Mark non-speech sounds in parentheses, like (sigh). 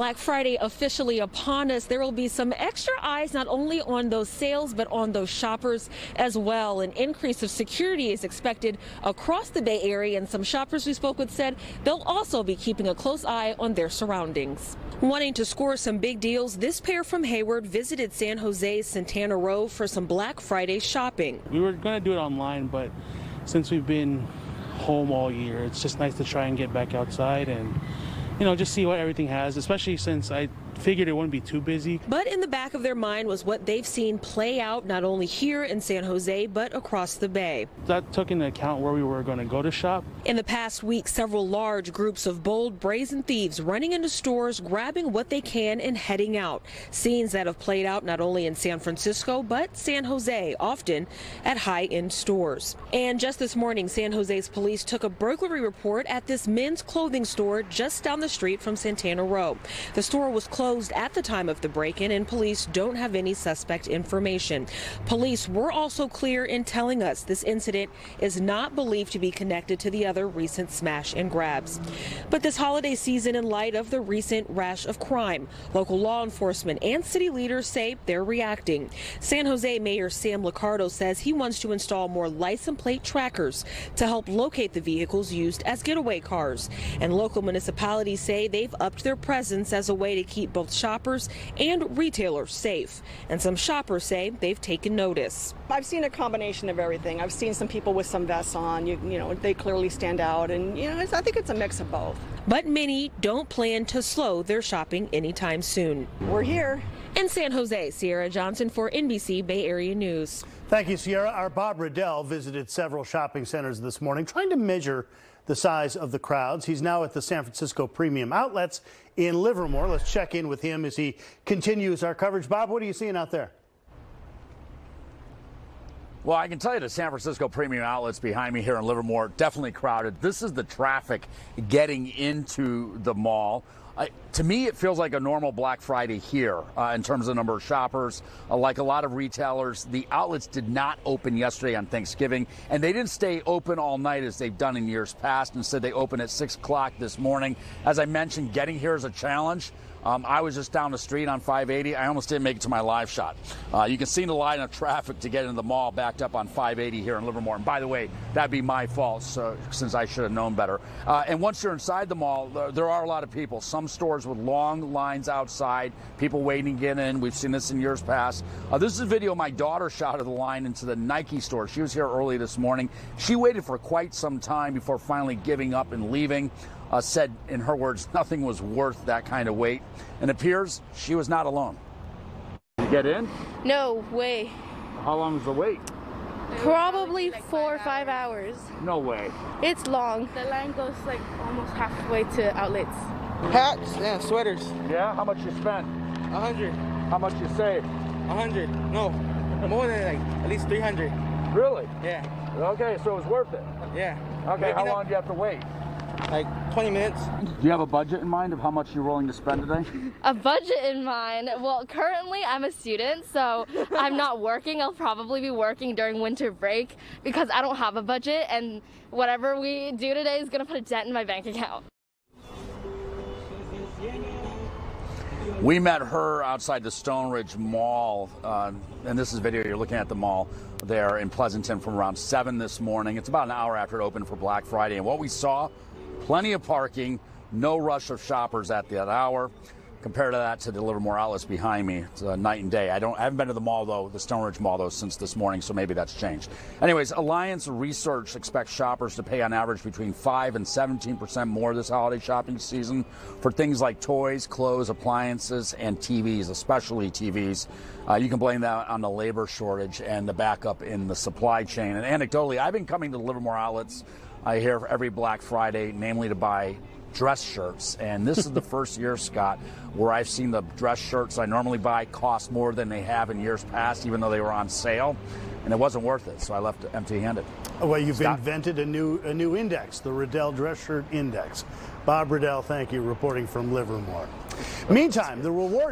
Black Friday officially upon us. There will be some extra eyes not only on those sales but on those shoppers as well. An increase of security is expected across the Bay Area, and some shoppers we spoke with said they'll also be keeping a close eye on their surroundings. Wanting to score some big deals, this pair from Hayward visited San Jose's Santana Row for some Black Friday shopping. We were going to do it online, but since we've been home all year, it's just nice to try and get back outside and you know, just see what everything has, especially since I figured it wouldn't be too busy. But in the back of their mind was what they've seen play out not only here in San Jose, but across the bay. That took into account where we were going to go to shop. In the past week, several large groups of bold, brazen thieves running into stores, grabbing what they can and heading out. Scenes that have played out not only in San Francisco, but San Jose, often at high-end stores. And just this morning, San Jose's police took a burglary report at this men's clothing store just down the street from Santana Row. The store was closed at the time of the break-in and police don't have any suspect information. Police were also clear in telling us this incident is not believed to be connected to the other recent smash and grabs. But this holiday season, in light of the recent rash of crime, local law enforcement and city leaders say they're reacting. San Jose Mayor Sam Liccardo says he wants to install more license plate trackers to help locate the vehicles used as getaway cars. And local municipalities say they've upped their presence as a way to keep both shoppers and retailers safe. And some shoppers say they've taken notice. I've seen a combination of everything. I've seen some people with some vests on, you, you know, they clearly stand out. And, you know, I think it's a mix of both. But many don't plan to slow their shopping anytime soon. We're here. In San Jose, Cierra Johnson for NBC Bay Area News. Thank you, Cierra. Our Bob Redell visited several shopping centers this morning trying to measure the size of the crowds. He's now at the San Francisco Premium Outlets in Livermore. Let's check in with him as he continues our coverage. Bob, what are you seeing out there? Well, I can tell you the San Francisco Premium Outlets behind me here in Livermore definitely crowded. This is the traffic getting into the mall. To me, it feels like a normal Black Friday here uh, in terms of number of shoppers. Uh, like a lot of retailers, the outlets did not open yesterday on Thanksgiving, and they didn't stay open all night as they've done in years past. Instead, they opened at 6 o'clock this morning. As I mentioned, getting here is a challenge. Um, I was just down the street on 580. I almost didn't make it to my live shot. Uh, you can see the line of traffic to get into the mall backed up on 580 here in Livermore. And by the way, that'd be my fault since I should have known better. Uh, and once you're inside the mall, there are a lot of people. Some stores with long lines outside, people waiting to get in. We've seen this in years past. Uh, this is a video my daughter shot of the line into the Nike store. She was here early this morning. She waited for quite some time before finally giving up and leaving uh, said, in her words, (laughs) nothing was worth that kind of wait. And it appears she was not alone. Did you get in? No way. How long was the wait? Probably four or five hours. No way. It's long. The line goes like almost halfway to outlets. Hats and sweaters. Yeah? How much you spent? A hundred. How much you saved? A hundred. No, more than like at least 300. Really? Yeah. Okay, so it was worth it. Yeah. Okay, Maybe how not- long do you have to wait? Like 20 minutes. Do you have a budget in mind of how much you're willing to spend today? (laughs) A budget in mind. Well, currently I'm a student, so I'm not working. I'll probably be working during winter break because I don't have a budget, and whatever we do today is gonna put a dent in my bank account. We met her outside the Stoneridge Mall, uh, and this is video. You're looking at the mall there in Pleasanton from around 7 this morning. It's about an hour after it opened for Black Friday. And what we saw, plenty of parking, no rush of shoppers at that hour. Compare to that to the Livermore outlets behind me. It's a night and day. I don't I haven't been to the mall though, the Stoneridge Mall though, since this morning, so maybe that's changed. Anyways, Alliance Research expects shoppers to pay on average between five and 17 percent more this holiday shopping season for things like toys, clothes, appliances, and TVs, especially TVs. Uh, you can blame that on the labor shortage and the backup in the supply chain. And anecdotally, I've been coming to the Livermore outlets. I hear every Black Friday, namely to buy dress shirts. And this is the (laughs) first year, Scott, where I've seen the dress shirts I normally buy cost more than they have in years past, even though they were on sale. And it wasn't worth it, so I left empty handed. Well, you've Scott? invented a new a new index, the Redell Dress Shirt Index. Bob Redell, thank you, reporting from Livermore. Meantime, the reward.